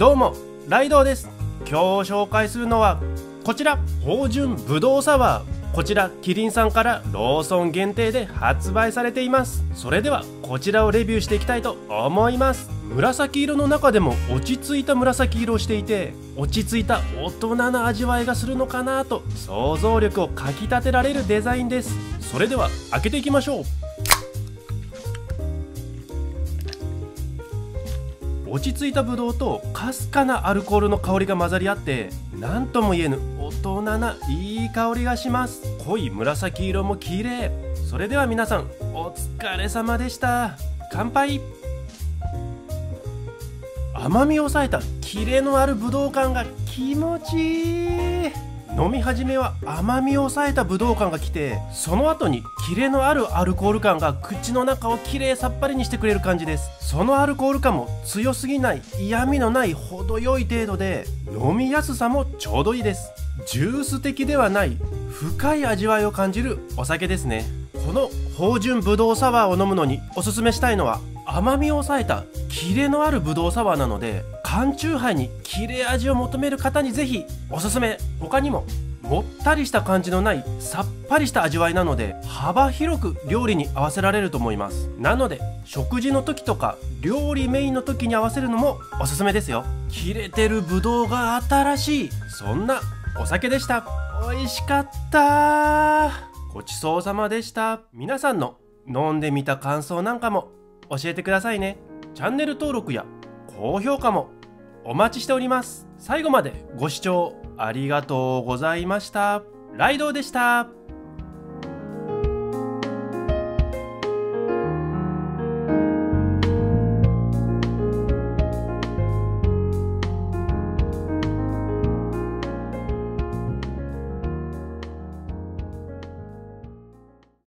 どうもライドウです。今日紹介するのはこちら芳醇ぶどうサワー。こちらキリンさんからローソン限定で発売されています。それではこちらをレビューしていきたいと思います。紫色の中でも落ち着いた紫色をしていて落ち着いた大人な味わいがするのかなと想像力をかきたてられるデザインです。それでは開けていきましょう。落ち着いたブドウとかすかなアルコールの香りが混ざり合って何とも言えぬ大人ないい香りがします。濃い紫色も綺麗。それでは皆さんお疲れ様でした。乾杯。甘みを抑えたキレのあるブドウ感が気持ちいい。飲み始めは甘みを抑えたブドウ感がきてその後にキレのあるアルコール感が口の中をきれいさっぱりにしてくれる感じです。そのアルコール感も強すぎない嫌味のない程よい程度で飲みやすさもちょうどいいです。ジュース的ではない深い味わいを感じるお酒ですね。この芳醇ぶどうサワーを飲むのにおすすめしたいのは甘みを抑えたキレのあるぶどうサワーなので缶チューハイに切れ味を求める方にぜひおすすめ。他にももったりした感じのないさっぱりした味わいなので幅広く料理に合わせられると思います。なので食事の時とか料理メインの時に合わせるのもおすすめですよ。切れてるぶどうが新しい。そんなお酒でした。美味しかった。ごちそうさまでした。皆さんの飲んでみた感想なんかも教えてくださいね。チャンネル登録や高評価もお待ちしております。最後までご視聴ありがとうございました。ライドウでした。